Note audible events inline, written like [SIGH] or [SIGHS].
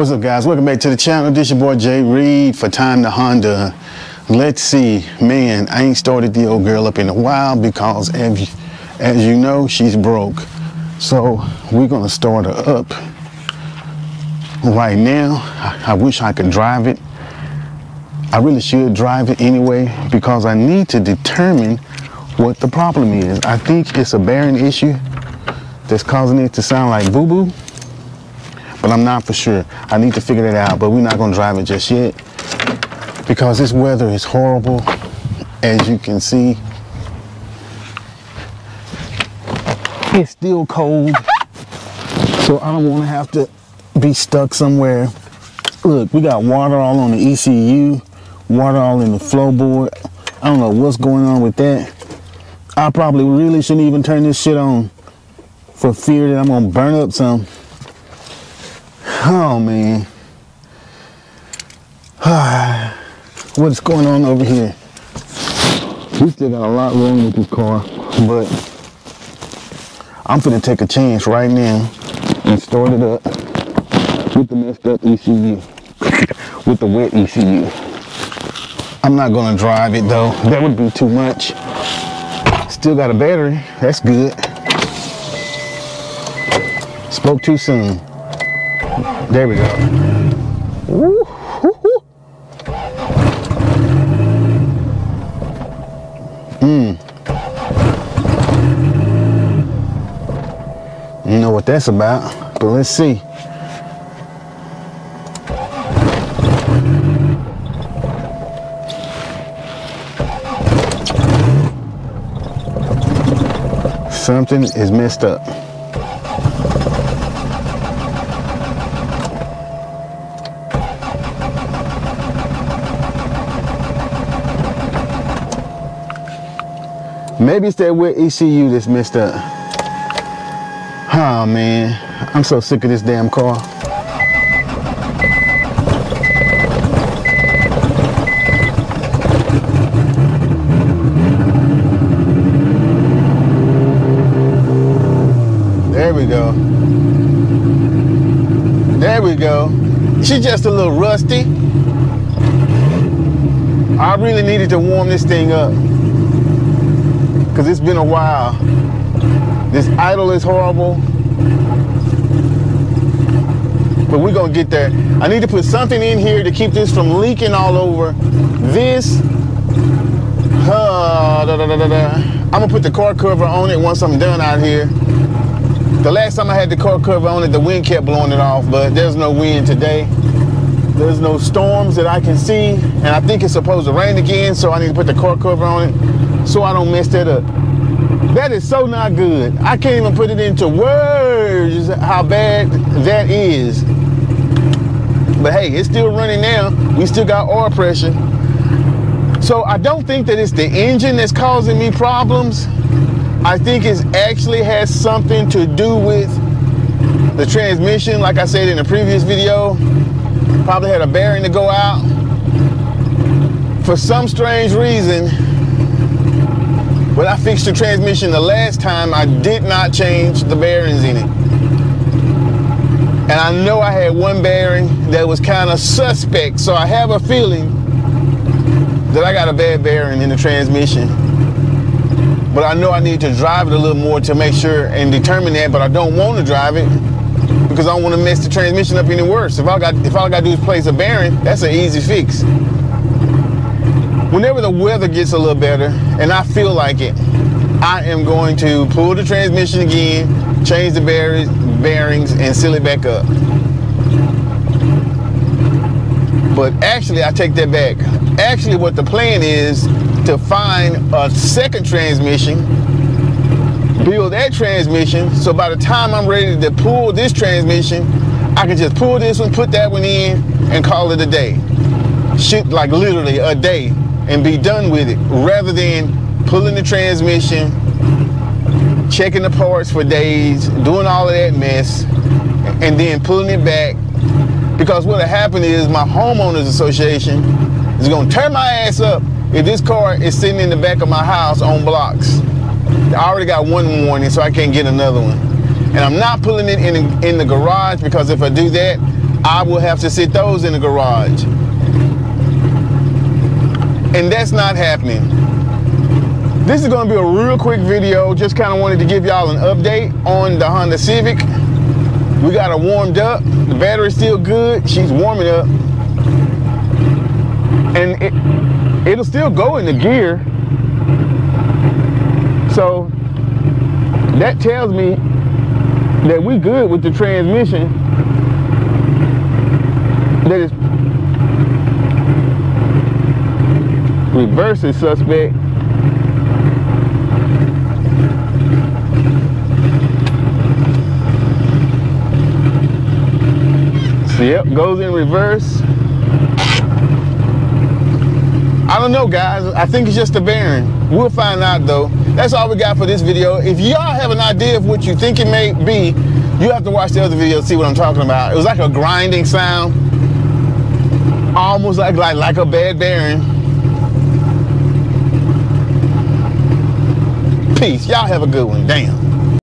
What's up guys? Welcome back to the channel. This your boy Jay Reed for Time 2 Honda. Let's see, man, I ain't started the old girl up in a while because as you, as you know, she's broke. So we're gonna start her up right now. I, I wish I could drive it. I really should drive it anyway because I need to determine what the problem is. I think it's a bearing issue that's causing it to sound like boo-boo but I'm not for sure. I need to figure that out, but we're not gonna drive it just yet because this weather is horrible, as you can see. It's still cold, so I don't wanna have to be stuck somewhere. Look, we got water all on the ECU, water all in the floorboard. I don't know what's going on with that. I probably really shouldn't even turn this shit on for fear that I'm gonna burn up some. Oh man. [SIGHS] What's going on over here? We still got a lot wrong with this car, but I'm gonna take a chance right now and start it up with the messed up ECU, with the wet ECU. I'm not gonna drive it though. That would be too much. Still got a battery. That's good. Spoke too soon. There we go. Mmm. You know what that's about, but let's see. Something is messed up. Maybe it's that weird ECU that's messed up. Oh man, I'm so sick of this damn car. There we go. There we go. She's just a little rusty. I really needed to warm this thing up because it's been a while. This idle is horrible. But we're gonna get there. I need to put something in here to keep this from leaking all over. This, uh, da, da, da, I'm gonna put the car cover on it once I'm done out here. The last time I had the car cover on it, the wind kept blowing it off, but there's no wind today. There's no storms that I can see, and I think it's supposed to rain again, so I need to put the car cover on it so I don't mess that up. That is so not good. I can't even put it into words how bad that is. But hey, it's still running now. We still got oil pressure. So I don't think that it's the engine that's causing me problems. I think it actually has something to do with the transmission, like I said in the previous video. Probably had a bearing to go out. For some strange reason, when I fixed the transmission the last time, I did not change the bearings in it. And I know I had one bearing that was kind of suspect, so I have a feeling that I got a bad bearing in the transmission. But I know I need to drive it a little more to make sure and determine that, but I don't want to drive it because I don't want to mess the transmission up any worse. If I got if all I got to do is place a bearing, that's an easy fix. Whenever the weather gets a little better and I feel like it, I am going to pull the transmission again, change the bearings, and seal it back up. But actually, I take that back. Actually, what the plan is to find a second transmission build that transmission so by the time I'm ready to pull this transmission, I can just pull this one, put that one in, and call it a day. Shit, like literally a day, and be done with it, rather than pulling the transmission, checking the parts for days, doing all of that mess, and then pulling it back. Because what'll happen is my homeowners association is gonna turn my ass up if this car is sitting in the back of my house on blocks. I already got one warning, so I can't get another one. And I'm not pulling it in, in the garage because if I do that, I will have to sit those in the garage. And that's not happening. This is gonna be a real quick video. Just kind of wanted to give y'all an update on the Honda Civic. We got her warmed up. The battery's still good. She's warming up. And it, it'll still go in the gear. So that tells me that we good with the transmission. That is reverse is suspect. So, yep, goes in reverse. I don't know, guys. I think it's just a bearing. We'll find out, though. That's all we got for this video. If y'all have an idea of what you think it may be, you have to watch the other video to see what I'm talking about. It was like a grinding sound. Almost like, like, like a bad bearing. Peace. Y'all have a good one. Damn.